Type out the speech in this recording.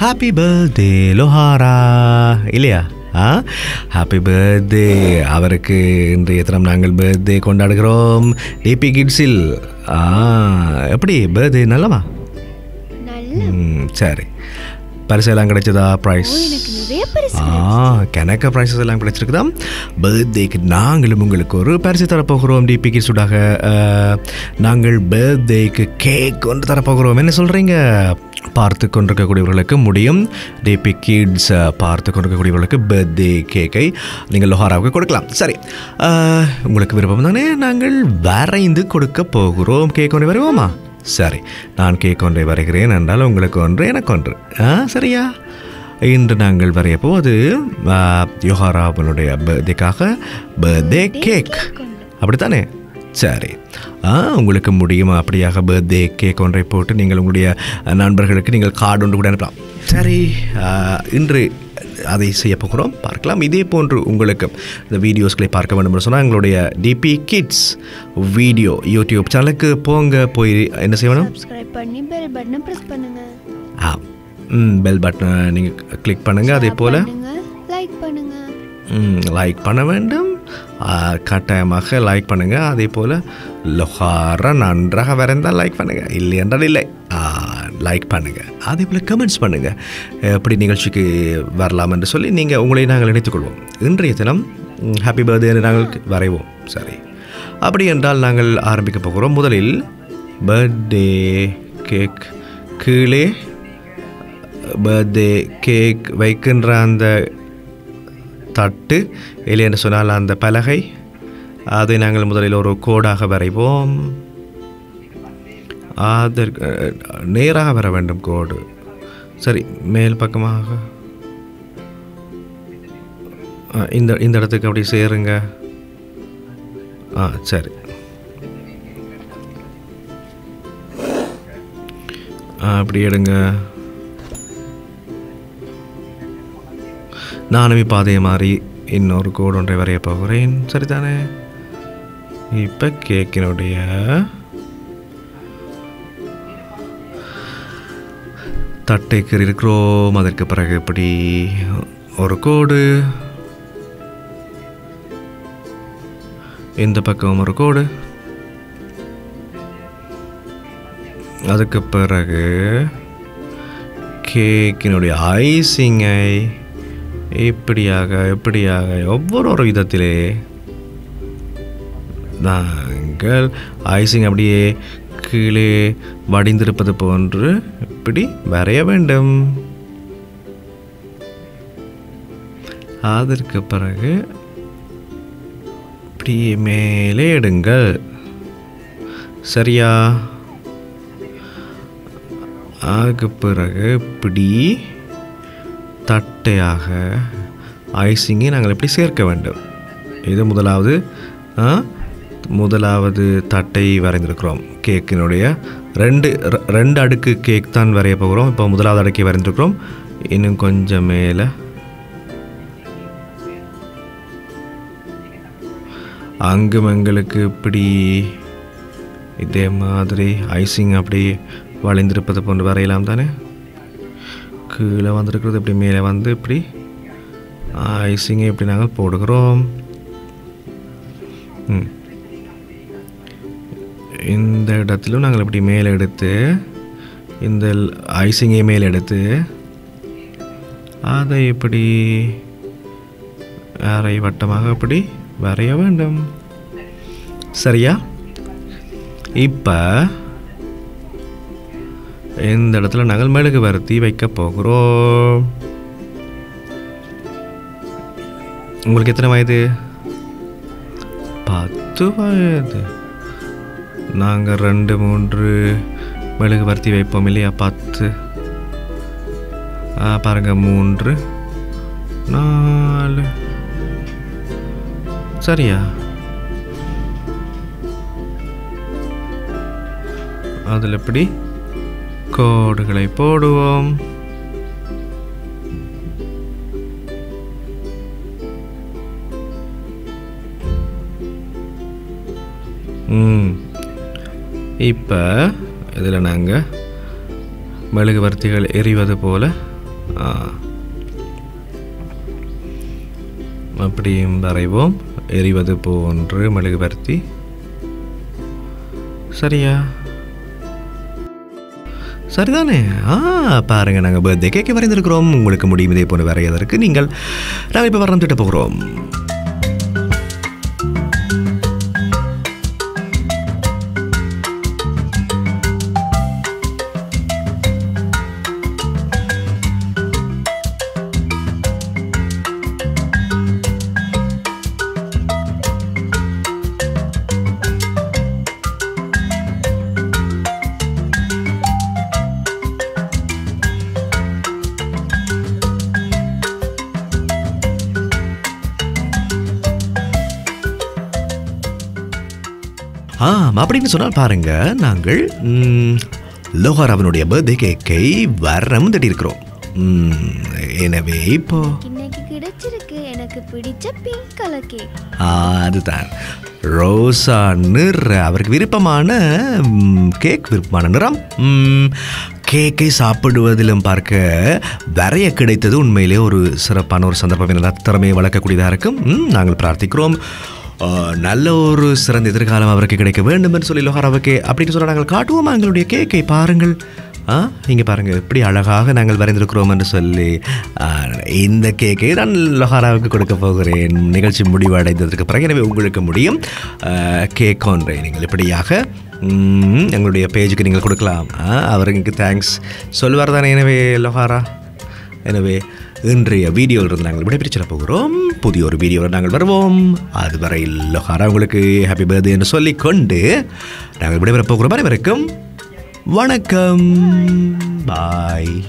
Happy birthday லோஹாரா இல்லையா? ஆ? Happy birthday அவருக்கு இன்றைய தினம் நாங்கள் பர்த்டே கொண்டாடுகிறோம். டிபி கிட்ஸில் ஆ எப்படி? பர்த்டே நல்லவா? சரி. பரிசு எல்லாம் கிடைச்சதா ப்ரைஸ் ஆ கணக்க ப்ரைஸஸ் எல்லாம் கிடைச்சிருக்குதா? பர்த்டேக்கு நாங்களும் உங்களுக்கு ஒரு பரிசு தரப்போகிறோம் டிபி கிட்ஸுடாக நாங்கள் பர்த்டேக்கு கேக் ஒன்று தரப்போகிறோம். என்ன சொல்கிறீங்க பார்த்து கொண்டிருக்கக்கூடியவர்களுக்கு முடியும். டிபி கிட்ஸ் பார்த்து கொண்டிருக்கக்கூடியவர்களுக்கு பர்த்டே கேக்கை நீங்கள் லொஹாராவுக்கு கொடுக்கலாம். சரி உங்களுக்கு விருப்பம் தானே? நாங்கள் வரைந்து கொடுக்க போகிறோம். கேக் ஒன்று வருவோமா? சரி நான் கேக் ஒன்றை வரைகிறேன் என்றால் உங்களுக்கு ஒன்று எனக்கு ஒன்று. ஆ சரியா? இன்று நாங்கள் வரைய போவது ஆ, யோகாராவனுடைய பர்த்டேக்காக பர்த்டே கேக். அப்படித்தானே? சரி. ஆ உங்களுக்கு முடியுமா அப்படியாக பர்த்டே கேக் ஒன்றை போட்டு நீங்கள் உங்களுடைய நண்பர்களுக்கு நீங்கள் கார்டு ஒன்று கூட அனுப்பலாம். சரி இன்று அதை செய்ய போகிறோம். பார்க்கலாம். இதே போன்று உங்களுக்கு இந்த வீடியோஸ்களை பார்க்க வேண்டும் என்று சொன்னால் எங்களுடைய டிபி கிட்ஸ் வீடியோ யூடியூப் சேனலுக்கு போங்க போய் என்ன செய்யணும் பண்ணி பெல் பட்டனை பிரஸ் பண்ணுங்க. ஆ ம் பெல் பட்டனை நீங்கள் கிளிக் பண்ணுங்கள் அதே போல் லைக் பண்ணுங்க. லைக் பண்ண வேண்டும். கட்டாயமாக லைக் பண்ணுங்கள் அதே போல் லொஹார நன்றாக வரைந்தால் லைக் பண்ணுங்கள் இல்லை என்றால் இல்லை. லைக் பண்ணுங்கள் அதே போல் கமெண்ட்ஸ் பண்ணுங்கள் எப்படி நிகழ்ச்சிக்கு வரலாம் என்று சொல்லி நீங்கள் உங்களை நாங்கள் இணைத்துக்கொள்வோம் இன்றைய தினம் ஹாப்பி பர்த்டே என்று நாங்கள் வரைவோம். சரி. அப்படி என்றால் நாங்கள் ஆரம்பிக்க போகிறோம். முதலில் பர்த்டே கேக் கீழே பர்த்டே கேக் வைக்கின்ற அந்த தட்டு இல்லை என்று சொன்னால் அந்த பலகை அதை நாங்கள் முதலில் ஒரு கோடாக வரைவோம். அதற்கு நேராக வர வேண்டும் கோடு. சரி மேல் பக்கமாக. இந்த இந்த இடத்துக்கு அப்படி சேருங்க. ஆ சரி. அப்படி எடுங்க. நானும் இப்போ அதே மாதிரி இன்னொரு கோடு ஒன்றை வரைய போகிறேன். சரிதானே? இப்போ கேக்கினுடைய தட்டைக்கு இருக்கிறோம். அதற்கு பிறகு இப்படி ஒரு கோடு. இந்த பக்கம் ஒரு கோடு. அதுக்கு பிறகு கேக்கினுடைய ஐசிங்கை இப்படியாக இப்படியாக ஒவ்வொரு ஒரு விதத்திலே நாங்கள் ஐசிங் அப்படியே கீழே வடிந்திருப்பது போன்று இப்படி வரைய வேண்டும்? அதற்கு பிறகு இப்படி மேலே எடுங்கள். சரியா? அதுக்கு பிறகு இப்படி தட்டையாக ஐசிங்கை நாங்கள் எப்படி சேர்க்க வேண்டும்? இது முதலாவது ஆ, முதலாவது தட்டை வரைந்திருக்கிறோம். கேக்கினுடைய ரெண்டு ரெண்டு அடுக்கு கேக் தான் வரைய போகிறோம். இப்போ முதலாவது அடுக்கை வரைந்திருக்கிறோம். இன்னும் கொஞ்சம் மேலே. அங்கும் எங்களுக்கு இப்படி இதே மாதிரி ஐசிங் அப்படி வளைந்திருப்பது போன்று வரையலாம் தானே? கீழே வந்திருக்கிறது இப்படி மேலே வந்து இப்படி ஐசிங்கை இப்படி நாங்கள் போடுகிறோம். ம். இந்த இடத்திலும் நாங்கள் இப்படி மேலே எடுத்து இந்த ஐசிங்கை மேலே எடுத்து அதை இப்படி அரை வட்டமாக இப்படி வரைய வேண்டும். சரியா? இப்போ இந்த இடத்துல நாங்கள் மெழுகு வருத்தி வைக்க போகிறோம். உங்களுக்கு எத்தனை வயது? பத்து வயது. நாங்கள் ரெண்டு மூன்று மெழுகு பருத்தி வைப்போம் இல்லையா? பத்து. பாருங்கள் பாருங்க மூன்று நாலு. சரியா? அதில் எப்படி? கோடுகளை போடுவோம். ம். இப்போ இதில் நாங்கள் மெழுகுவர்த்திகள் எரிவது போல் ஆ. அப்படியும் வரைவோம். எரிவது போன்று மெழுகுவர்த்தி. சரியா? சரிதானே? ஆ பாருங்கள் நாங்கள் பர்த்டே கேக்கு வரைந்திருக்கிறோம். உங்களுக்கு முடியும் இதே போன்று வரையதற்கு நீங்கள் நாங்கள் இப்போ வரம் திட்ட போகிறோம். ஆ அப்படின்னு சொன்னால் பாருங்க நாங்கள் ம், லோகார் அவனுடைய பர்த்டே கேக்கை வரம் தட்டியிருக்கிறோம். எனவே இப்போ கிடைச்சிருக்கு எனக்கு பிடிச்ச பிங்க் கலர் கேக் அதுதான். ரோசா நிற அவருக்கு விருப்பமான கேக் விருப்பமான நிறம். கேக்கை சாப்பிடுவதிலும் பார்க்க வரைய கிடைத்தது உண்மையிலே ஒரு சிறப்பான ஒரு சந்தர்ப்பம். திறமையை வளர்க்கக்கூடியதாக இருக்கும். நாங்கள் பிரார்த்திக்கிறோம். நல்ல ஒரு சிறந்த எதிர்காலம் அவருக்கு கிடைக்க வேண்டும் என்று சொல்லி லோஹாராவுக்கு அப்படின்னு சொல்ல நாங்கள் காட்டுவோமா? எங்களுடைய கேக்கை பாருங்கள். ஆ இங்கே பாருங்கள் எப்படி அழகாக நாங்கள் வரைந்திருக்கிறோம் என்று சொல்லி இந்த கேக்கை நான் லொஹாராவுக்கு கொடுக்க போகிறேன். நிகழ்ச்சி முடிவடைந்ததற்கு பிறகு எனவே உங்களுக்கு முடியும். கேக் ஒன்றை நீங்கள் இப்படியாக எங்களுடைய பேஜுக்கு நீங்கள் கொடுக்கலாம். ஆ, அவருக்கு தேங்க்ஸ் சொல்லுவார் தானே எனவே லொஹாரா எனவே இன்றைய வீடியோவிலிருந்து நாங்கள் விடைபெற்று செல்ல போகிறோம். புதிய ஒரு வீடியோவில் நாங்கள் வருவோம். அதுவரை லொஹாரா உங்களுக்கு ஹாப்பி பர்த்டே என்று சொல்லிக்கொண்டு நாங்கள் விடைபெறப் போகிறோம். அனைவருக்கும் வணக்கம். பாய்